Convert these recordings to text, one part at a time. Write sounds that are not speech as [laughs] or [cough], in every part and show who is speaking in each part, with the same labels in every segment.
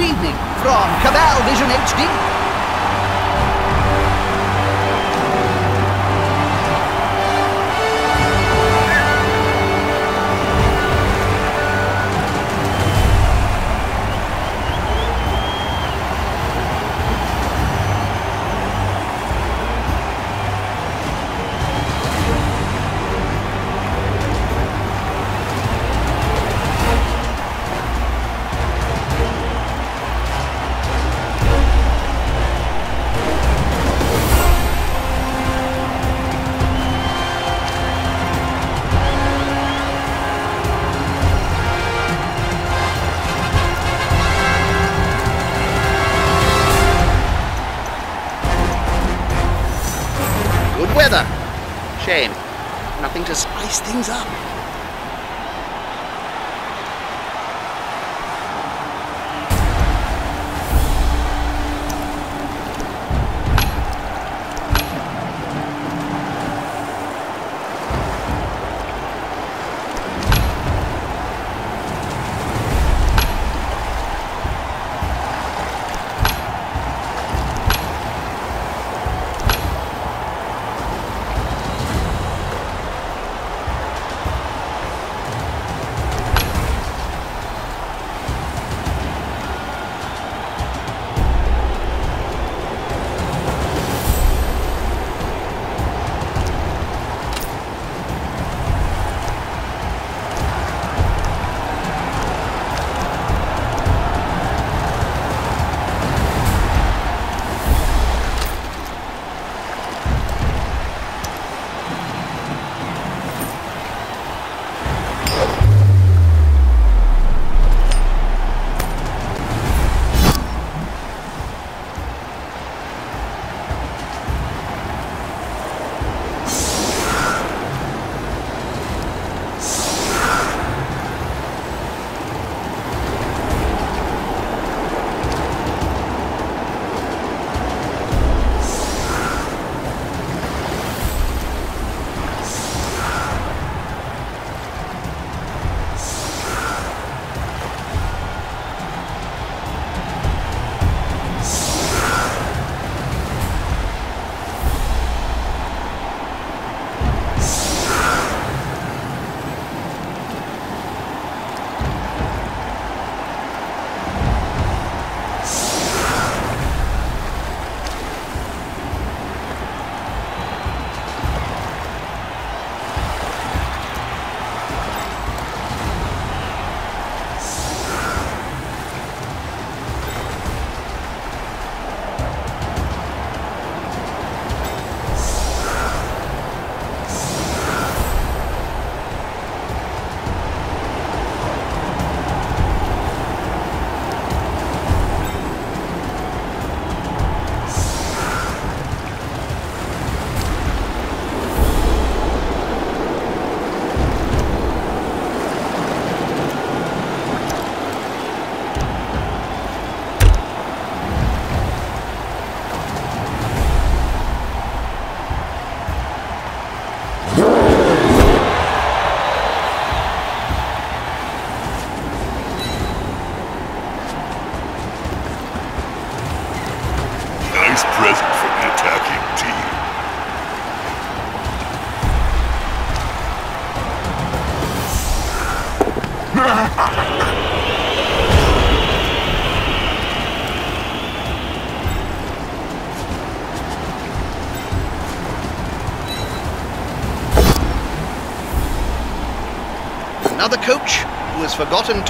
Speaker 1: Good evening from Cabal Vision HD.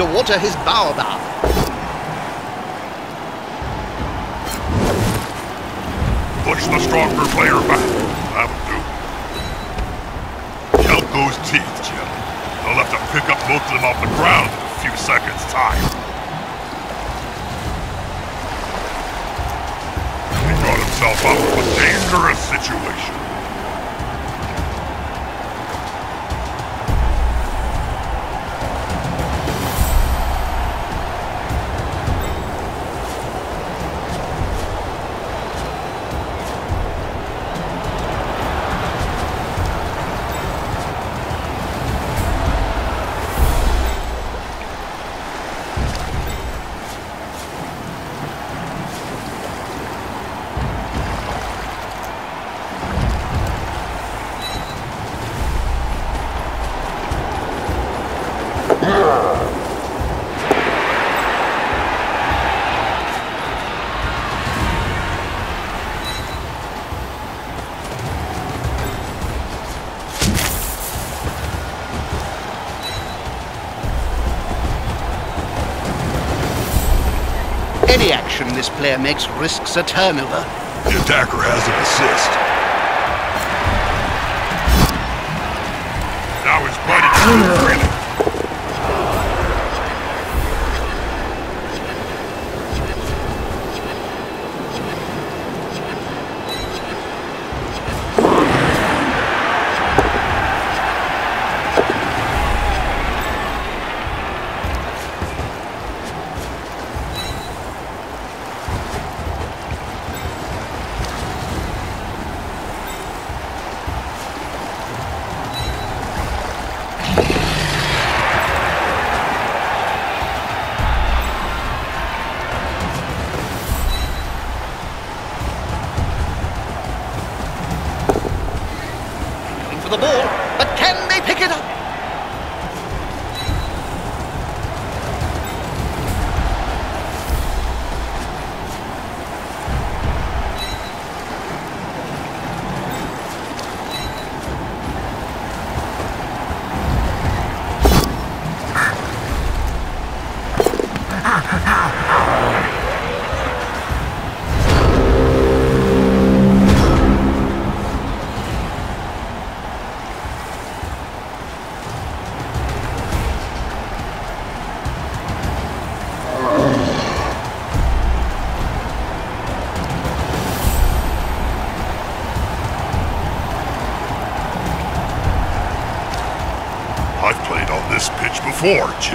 Speaker 2: To
Speaker 1: water his baobab.
Speaker 3: Push the stronger player back. That'll do. Count those teeth, Jim. They'll have to pick up both of them off the ground in a few seconds' time. He got himself out of a dangerous situation.
Speaker 1: Any action this player makes risks a turnover.
Speaker 3: The attacker has an assist. Now his body pitch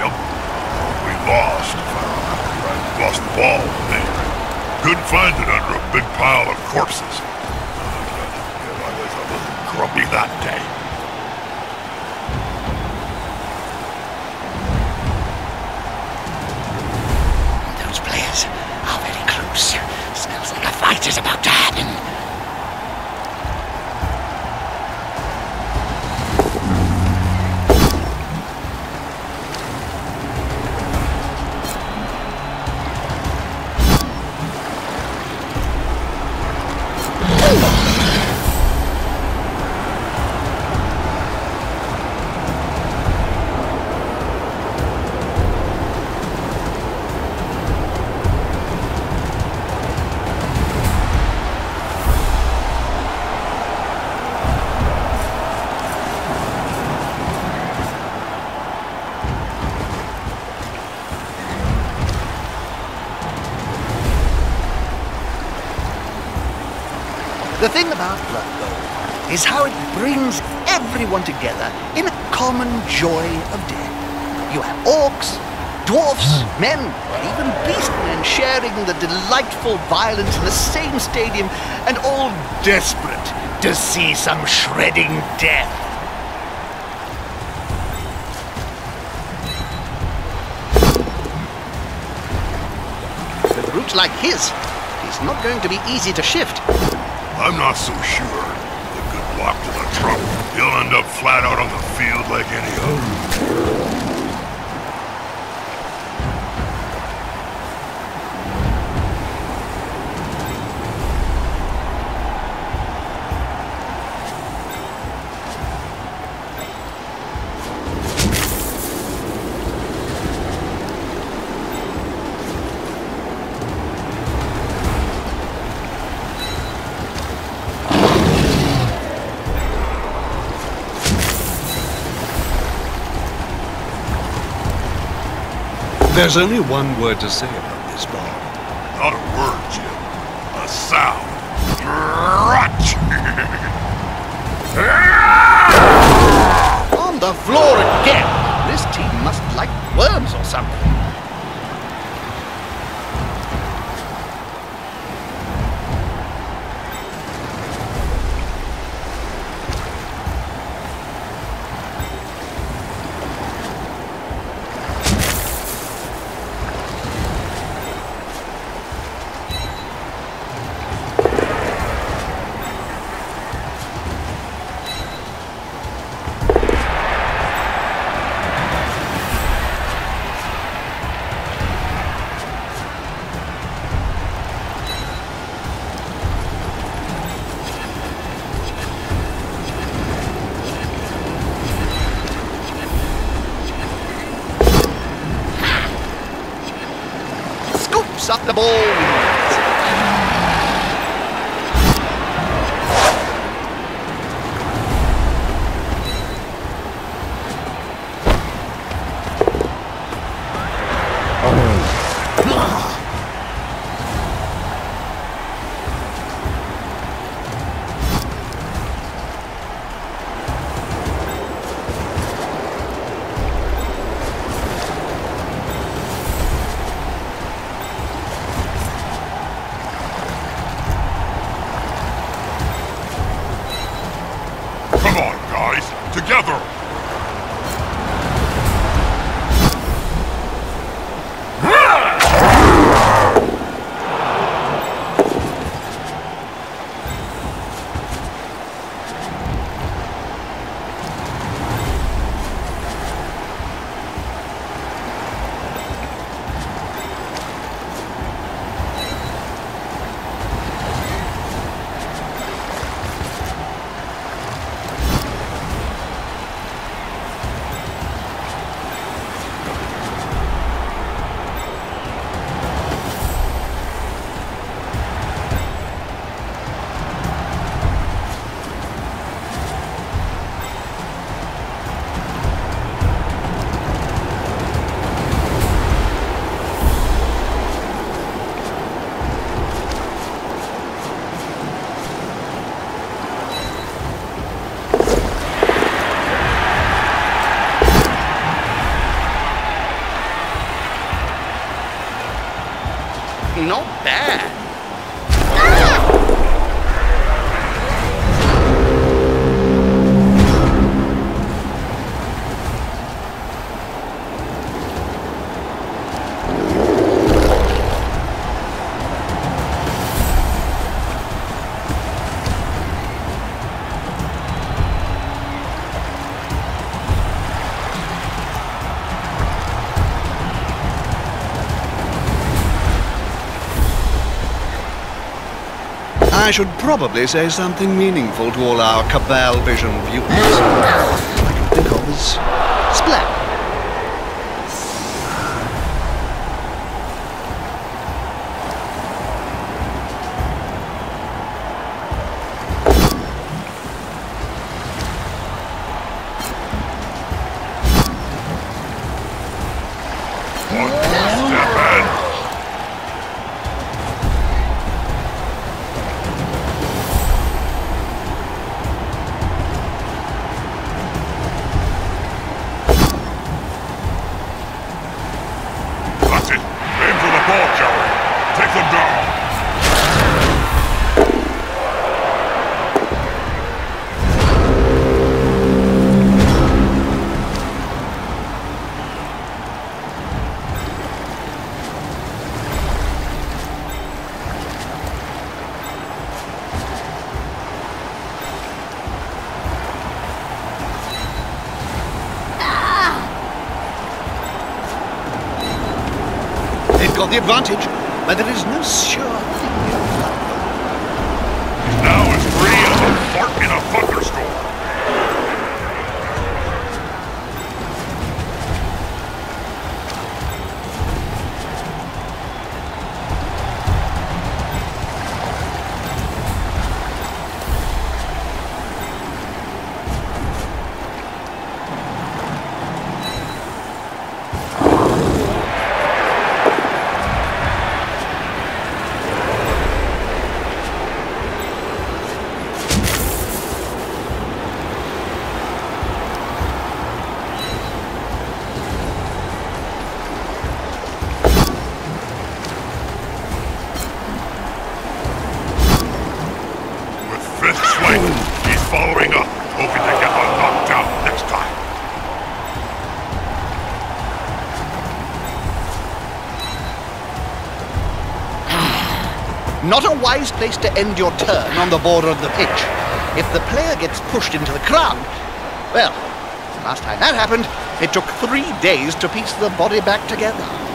Speaker 1: is how it brings everyone together in a common joy of death. You have orcs, dwarfs, hmm. men, even beastmen sharing the delightful violence in the same stadium and all desperate to see some shredding death. With roots like his, he's not going to be easy to shift.
Speaker 3: I'm not so sure. Block to the trump. He'll end up flat out on the field like any other.
Speaker 4: There's only one word to say about this ball.
Speaker 3: Not a word, Jim. A sound. Rut! [laughs]
Speaker 1: On the floor again! This team must like worms or something.
Speaker 3: I should probably say something meaningful to all our Cabal Vision viewers. I can think of Splat. Advantage, but there is no sure
Speaker 1: wise place to end your turn on the border of the pitch. If the player gets pushed into the crowd, well, last time that happened, it took three days to piece the body back together.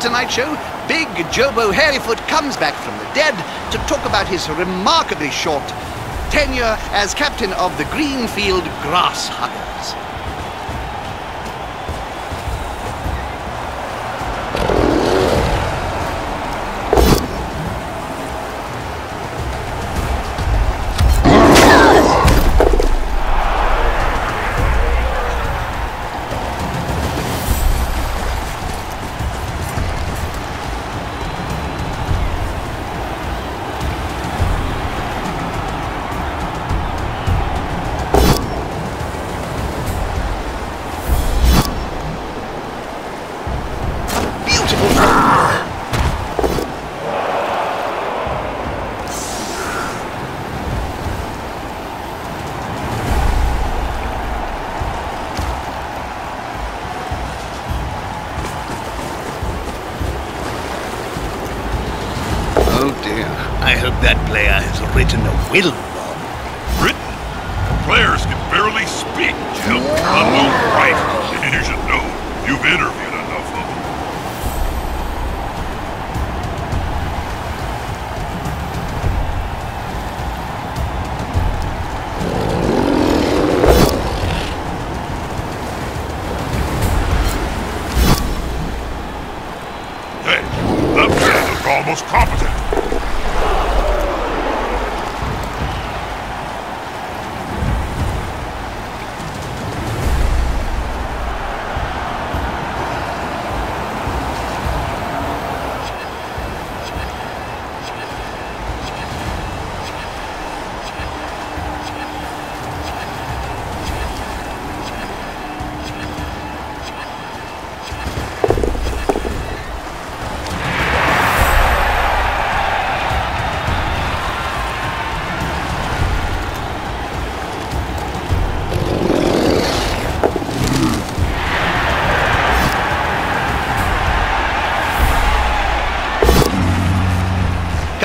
Speaker 1: On tonight's show, Big Jobo Hairyfoot comes back from the dead to talk about his remarkably short tenure as captain of the Greenfield Grasshuggers.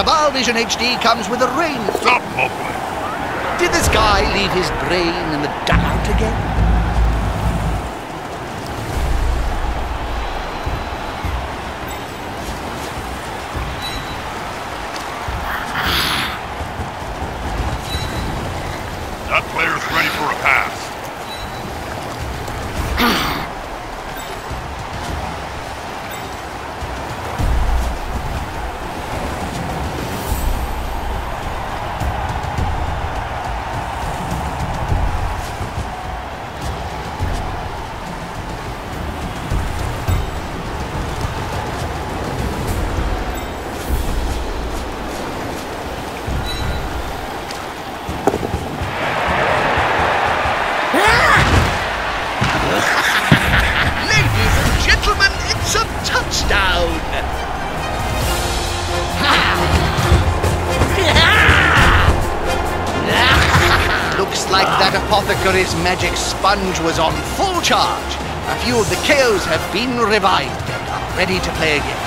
Speaker 1: Cabal Vision HD comes with a rain.
Speaker 3: Stop mumbling.
Speaker 1: Oh, Did this guy leave his brain in the touchdown! Looks like that apothecary's magic sponge was on full charge. A few of the KOs have been revived and are ready to play again.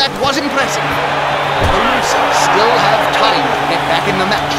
Speaker 1: That was impressive. The Wolves still have time to get back in the match.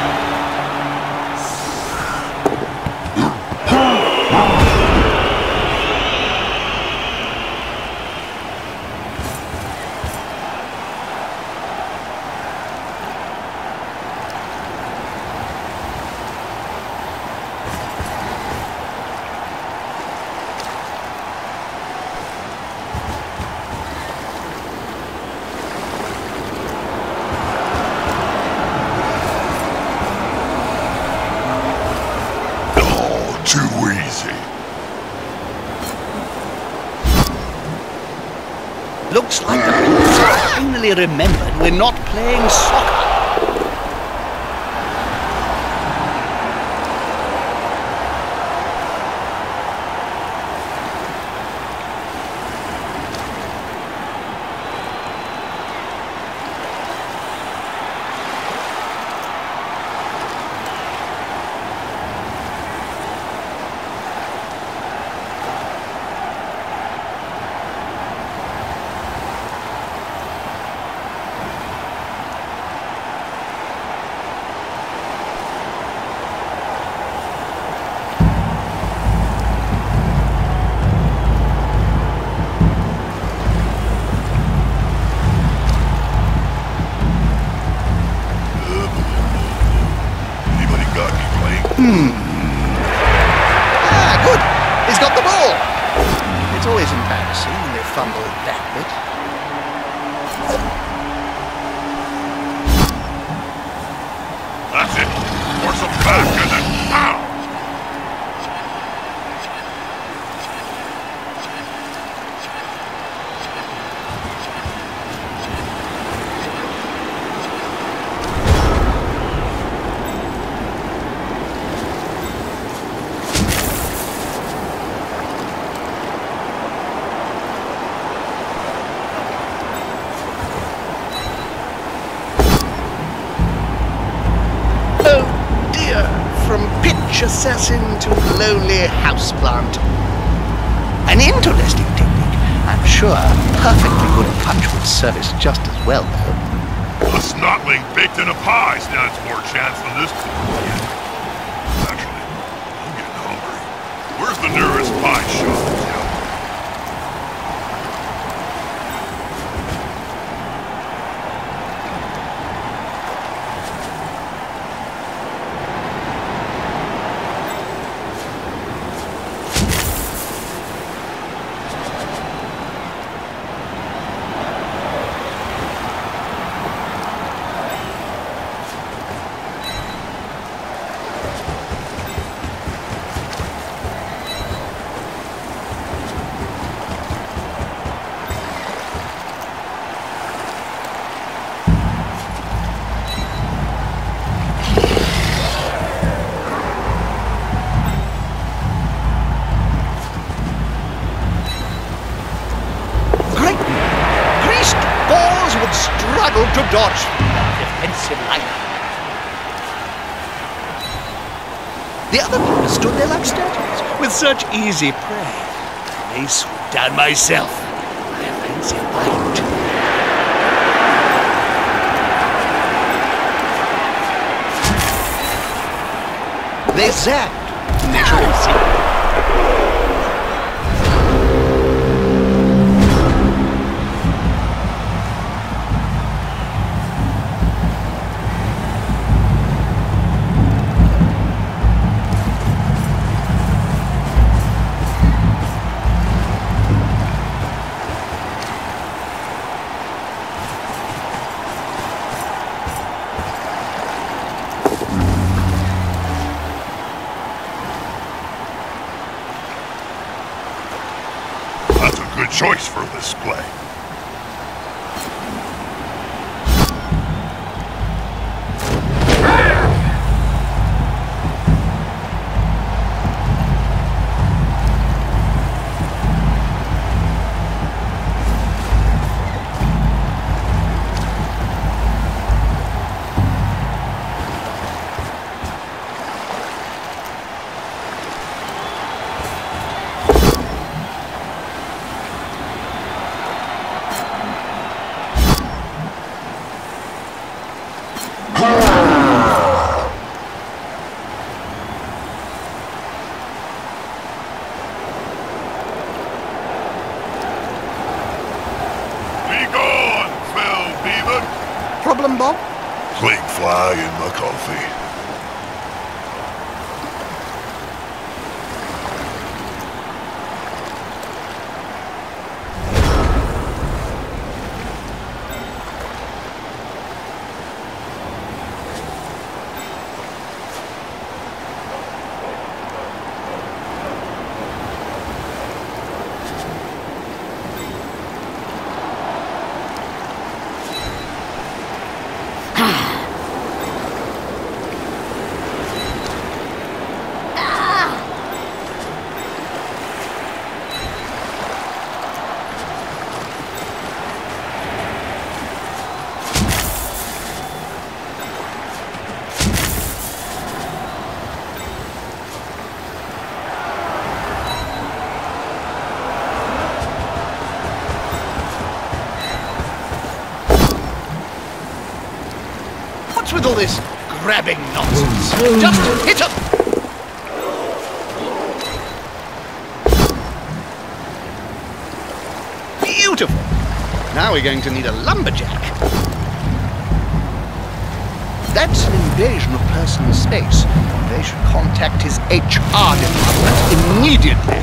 Speaker 3: Oh, too easy.
Speaker 1: Looks like the Wolves have finally remembered we're not playing soccer. Fumble that bit.
Speaker 3: That's it. Force back and then pow!
Speaker 1: Oh dear, from pitch assassin to lowly houseplant. An interesting technique. I'm sure perfectly good punch would serve us just as well, though.
Speaker 3: A snotling baked in a pie stands more chance than this. The
Speaker 1: other players stood there like statues, with such easy prey. They swooped down myself. I fancy might. They zapped. They grabbing nonsense? Just hit him! Beautiful! Now we're going to need a lumberjack. That's an invasion of personal space. They should contact his HR department immediately.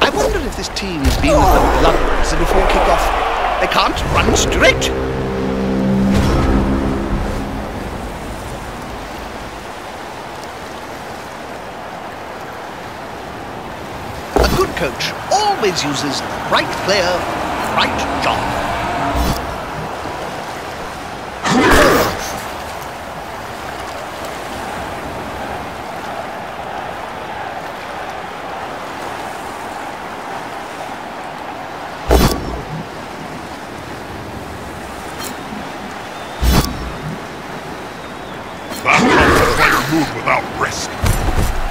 Speaker 1: I wonder if this team has been with the Blunders before kick-off. They can't run straight. A good coach always uses the right player, right job.
Speaker 3: That helps a player move without risk.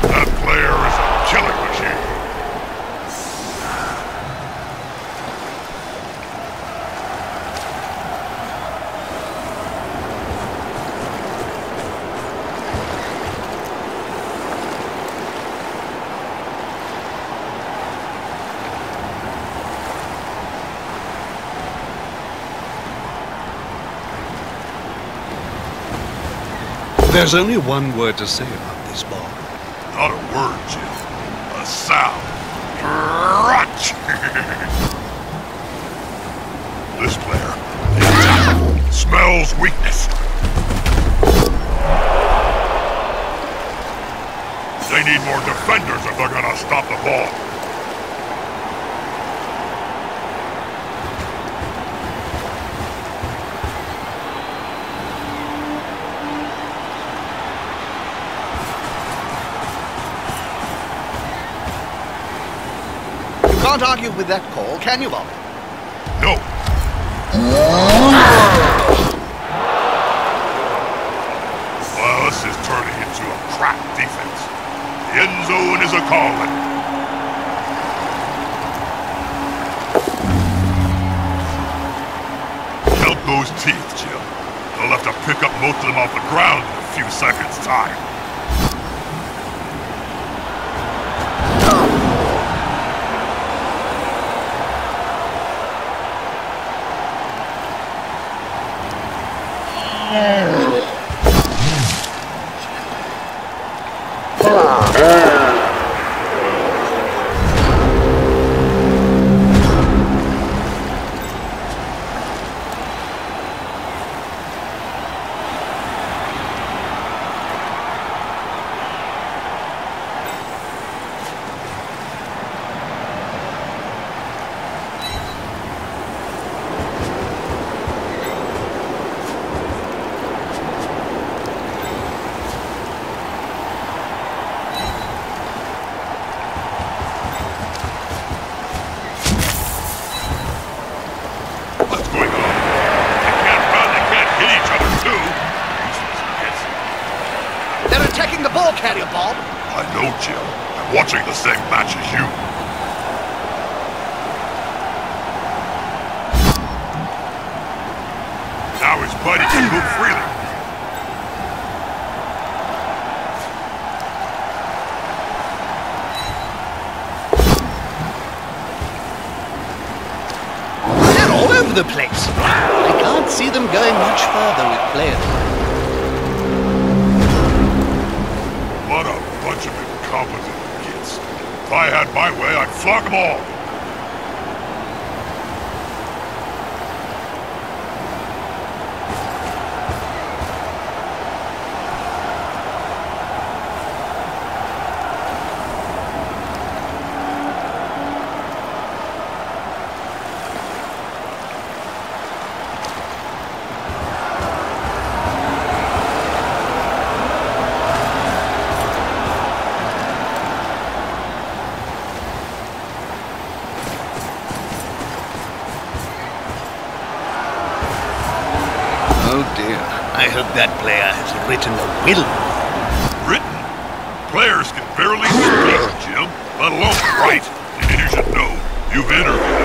Speaker 3: That player is a killing machine.
Speaker 4: There's only one word to say about
Speaker 1: argue with that call, can you, Bob?
Speaker 3: No. Well, this is turning into a crap defense. The end zone is a calling. Help those teeth, Jim. They'll have to pick up most of them off the ground in a few seconds' time.
Speaker 4: That player has written a will.
Speaker 3: Written. Players can barely speak, Jim, let alone write. You should know. You've interviewed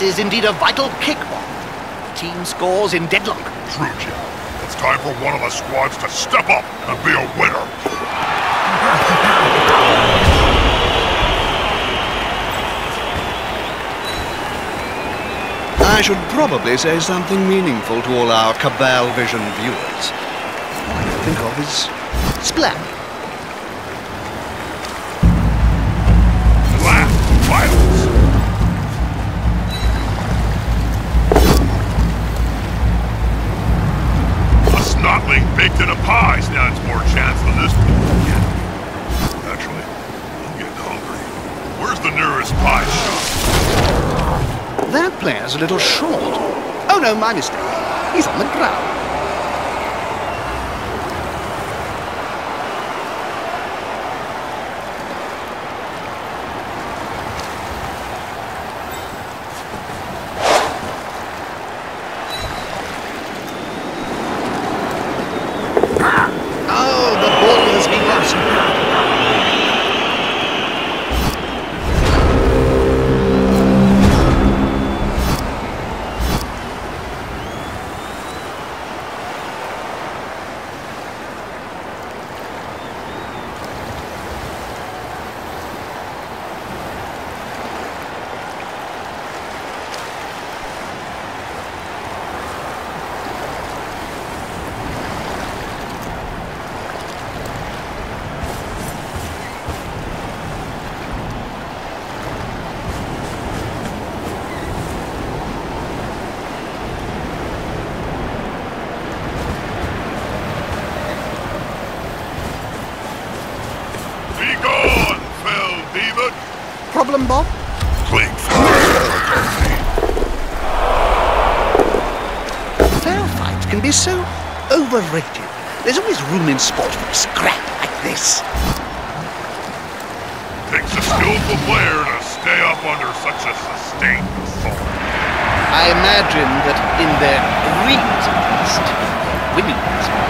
Speaker 1: This is indeed a vital kickball. The team scores in deadlock.
Speaker 3: True, Jim. It's time for one of the squads to step up and be a winner.
Speaker 4: I should probably say something meaningful to all our Cabal Vision viewers. All I can think of is
Speaker 1: Splat.
Speaker 3: In a pie stands more chance than this kid. Actually, I'm getting hungry. Where's the nearest pie shop?
Speaker 1: That player's a little short. Oh no, my mistake. He's on the ground. Oh, the ball has been lost. problem, Bob?
Speaker 3: Playing fine.
Speaker 1: Fair fight can be so overrated. There's always room in sport for a scrap like this.
Speaker 3: Takes a skillful player to stay up under such a sustained assault.
Speaker 1: I imagine that in their greed, at least, they're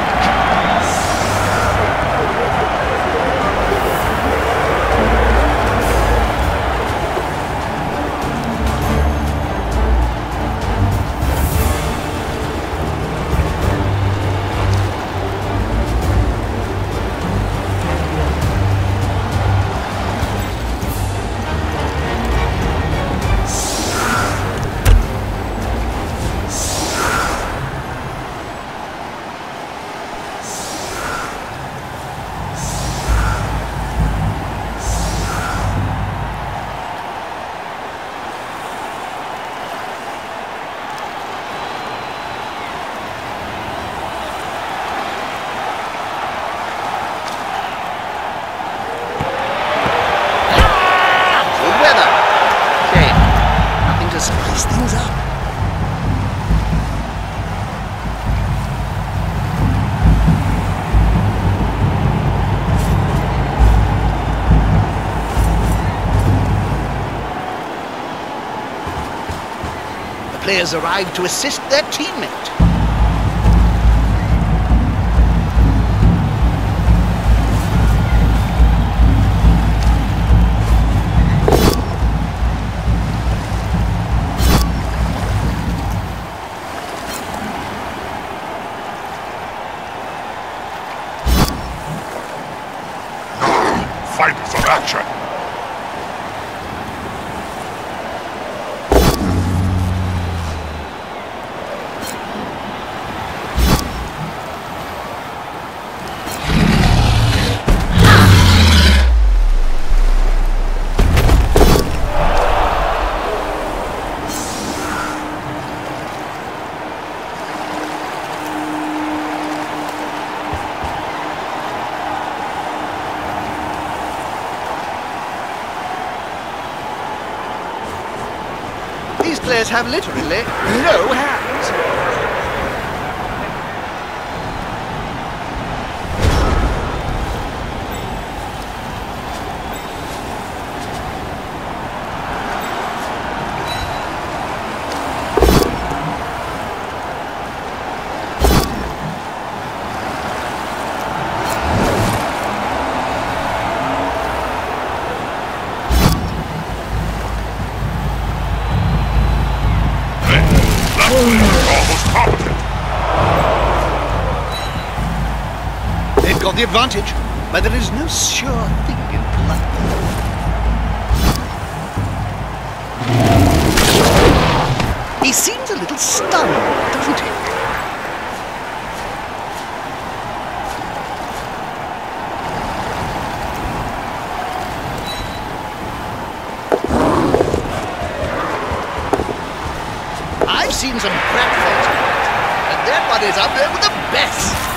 Speaker 1: players arrive to assist their teammate. Players have literally no hands.
Speaker 3: Hey, that player's almost competent.
Speaker 1: They've got the advantage, but there is no sure thing in blood. He seems a little stunned, doesn't he? I've seen some crap fights, and that one is up there with the best.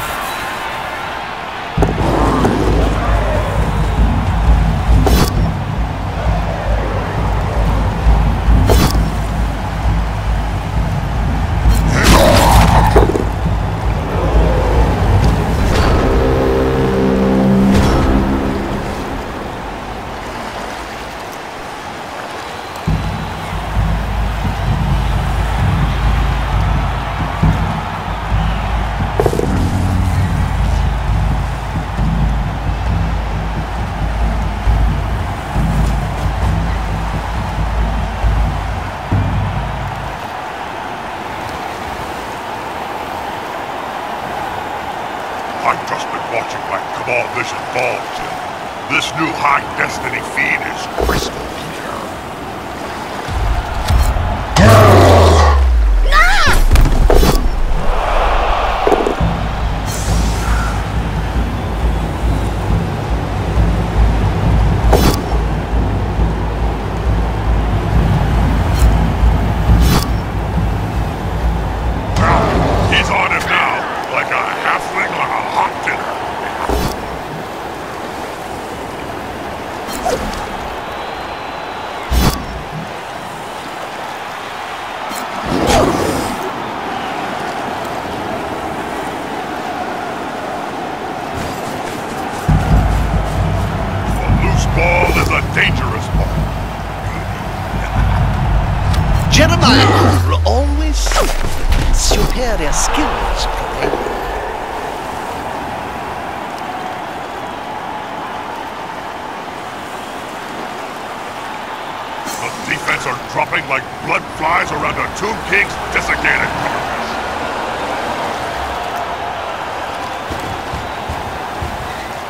Speaker 3: Defense are dropping like bloat flies around a Tomb King's desiccated carcass.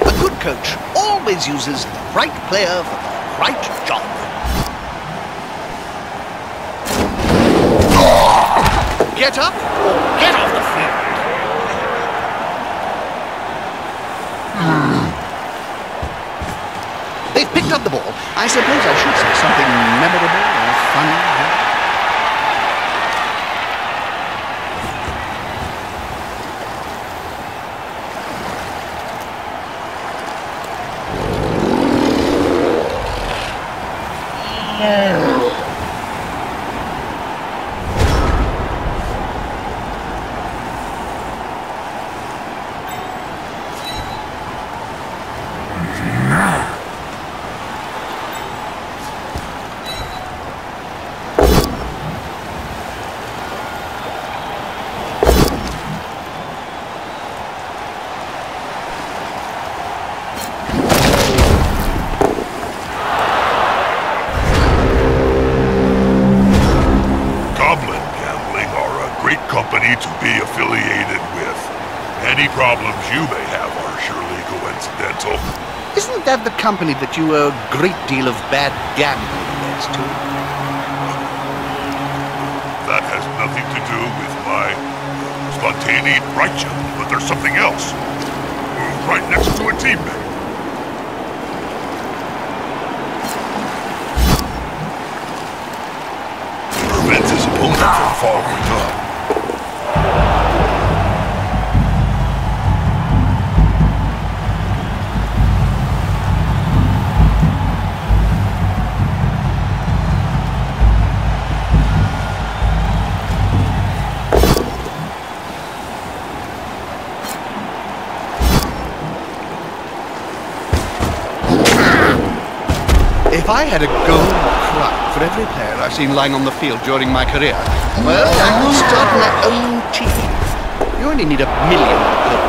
Speaker 1: A good coach always uses the right player for the right job. Get up or get off the field. The ball. I suppose I should say something memorable or funny. huh?
Speaker 3: Goblin Gambling are a great company to be affiliated with. Any problems you may have are surely coincidental.
Speaker 1: Isn't that you owe a great deal of bad gambling debts to?
Speaker 3: That has nothing to do with my spontaneous righteous, but there's something else. Move right next to a teammate. Prevents his opponent from following up.
Speaker 4: I had a gold crown for every player I've seen lying on the field during my career,
Speaker 1: Well, I will start my own team. You only need a million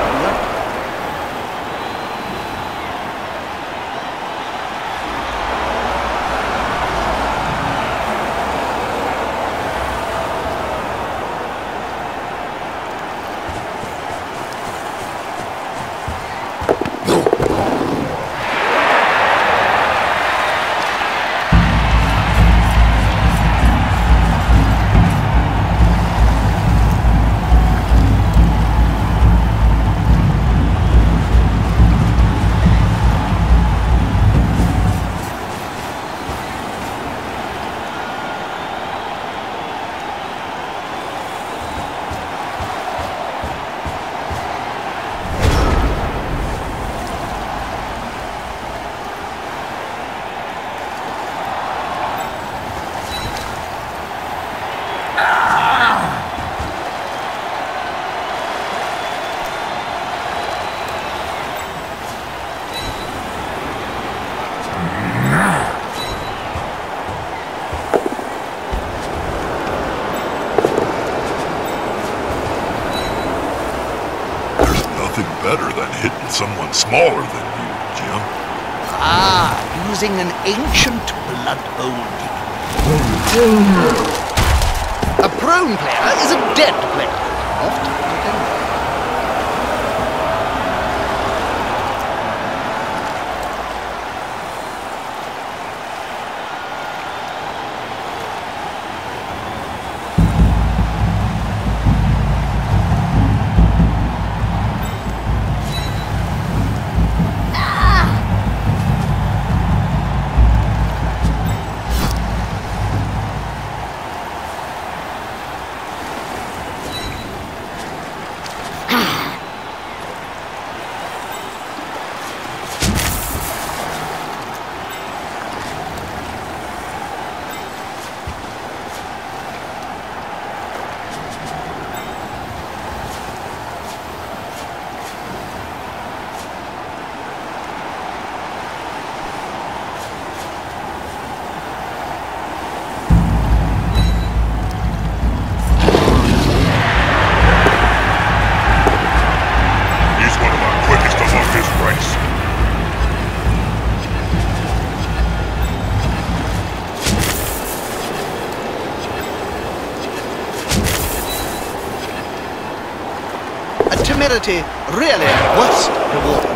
Speaker 3: smaller than you, Jim.
Speaker 1: Ah, using an ancient blood bowl A prone player is a dead player.
Speaker 4: Sincerity really was rewarding.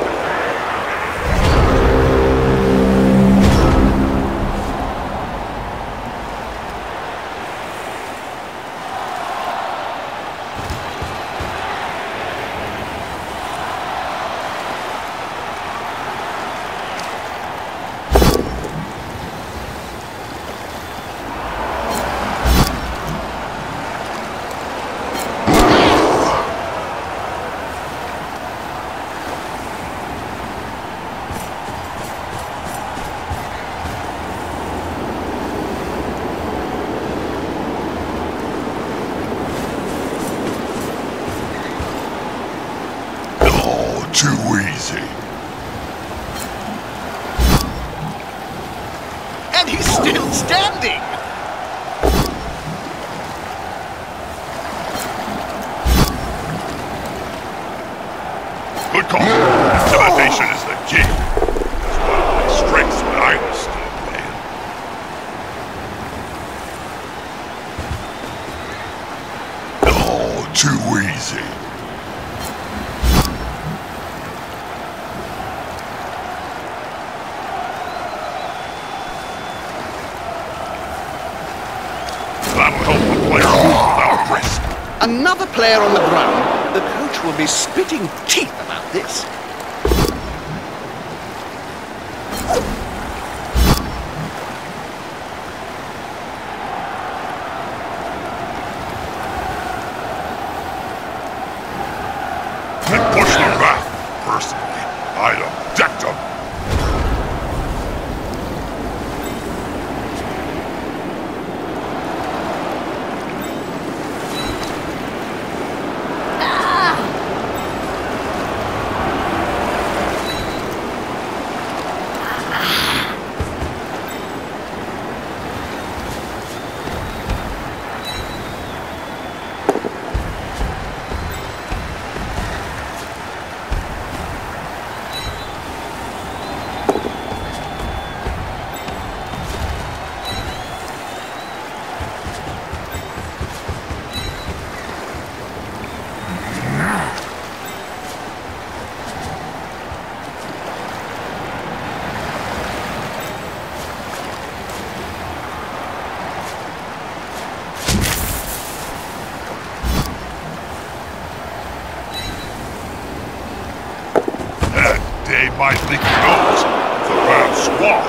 Speaker 3: Might think he knows. It's bad squad.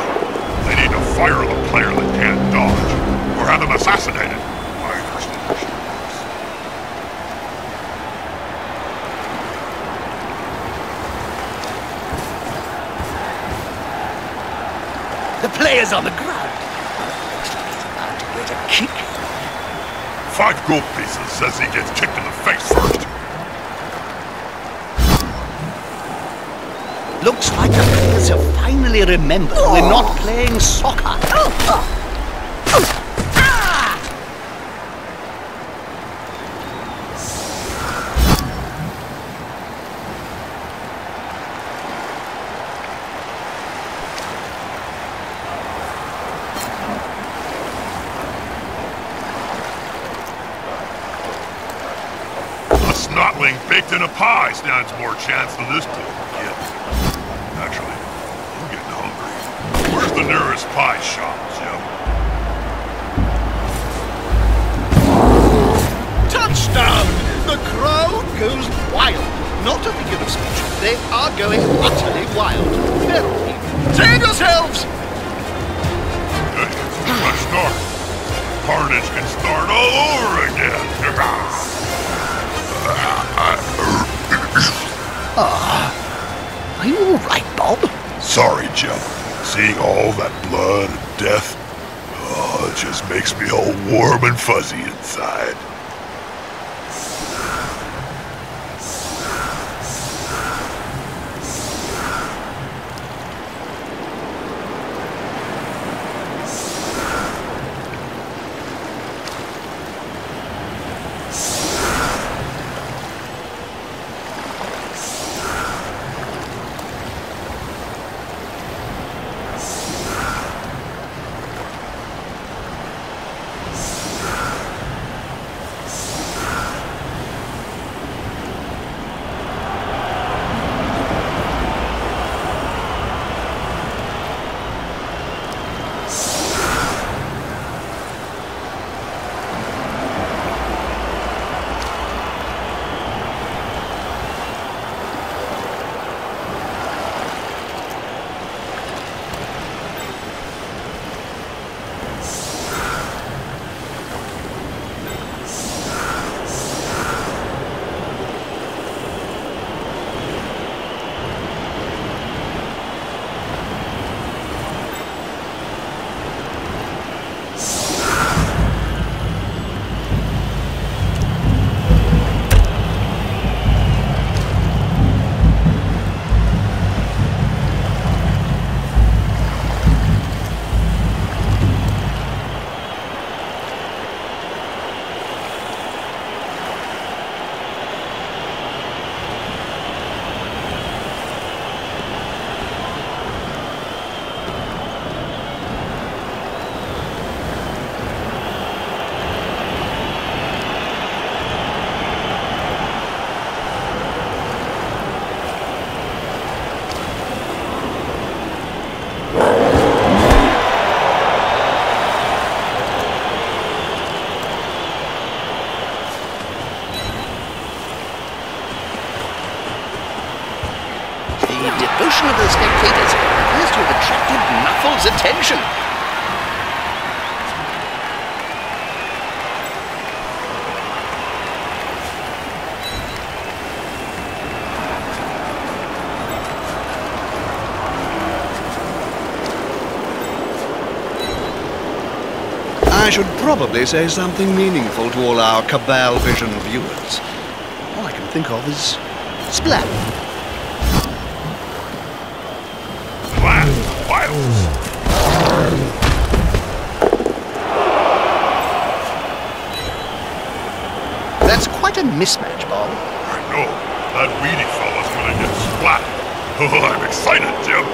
Speaker 3: They need to fire the player that can't dodge, or have him assassinated.
Speaker 1: The player's on the ground. Looks like he's about to get a kick.
Speaker 3: Five gold pieces says he gets kicked in the face first.
Speaker 1: Looks like the players have finally remembered we're not playing soccer.
Speaker 3: A snotling baked in a pie stands more chance than this poor kid. Actually, I'm getting hungry. Where's the nearest pie shop, Jim?
Speaker 1: Touchdown! The crowd goes wild. Not a figure of speech. They are going utterly wild. Very. Save yourselves!
Speaker 3: Let's start. Carnage can start all over again.
Speaker 1: Ah, Are you all right, Bob?
Speaker 3: Sorry, Jim. Seeing all that blood and death, oh, it just makes me all warm and fuzzy inside.
Speaker 1: Devotion of the spectators appears to have attracted Nuffle's attention.
Speaker 4: I should probably say something meaningful to all our Cabal Vision viewers. All I can think of is splat.
Speaker 1: That's quite a mismatch, Bob.
Speaker 3: I know. That weedy fella's gonna get splat. Oh, [laughs] I'm excited, Jim.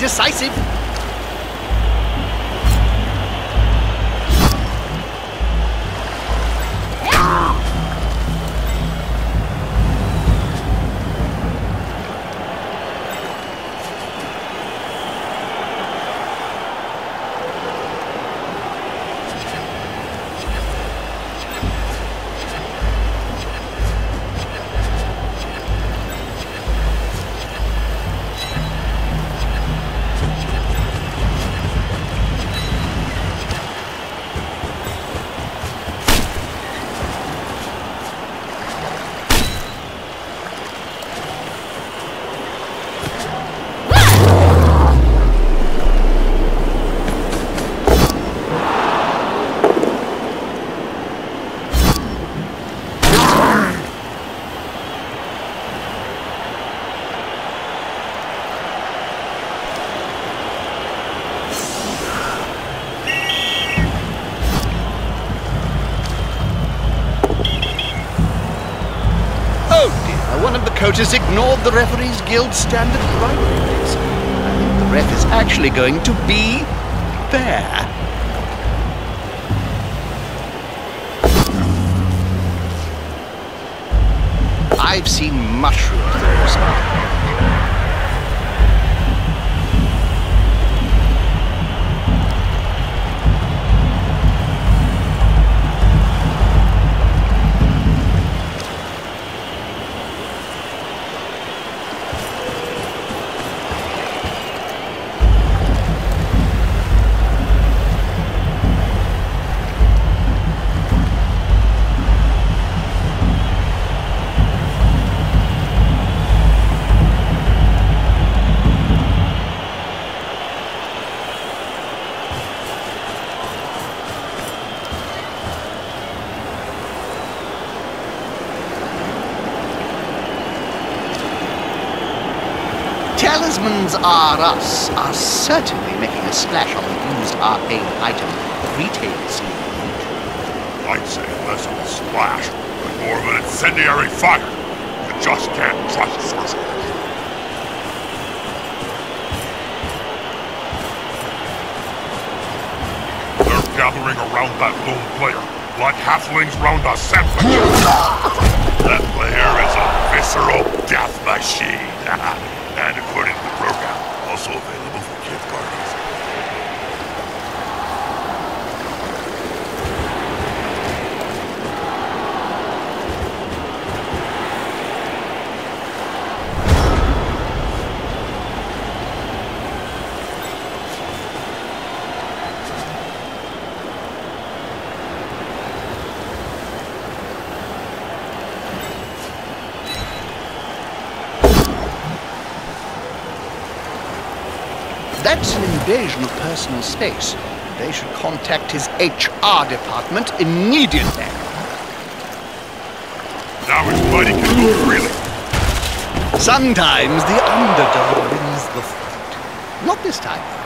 Speaker 1: Decisive. Coaches ignored the referee's guild standard priorities. I think the ref is actually going to be fair. I've seen mushrooms Talismans R Us are certainly making a splash on the used arcane item retail scene.
Speaker 3: I'd say less of a splash, but more of an incendiary fire. You just can't trust sorcerers. They're gathering around that lone player, like halflings round a sandwich. [laughs] that player is a visceral death machine. [laughs] and according to the program, also available for kid parties.
Speaker 1: That's an invasion of personal space. They should contact his HR department immediately.
Speaker 3: Now his buddy can move freely.
Speaker 1: Sometimes the underdog wins the fight. Not this time.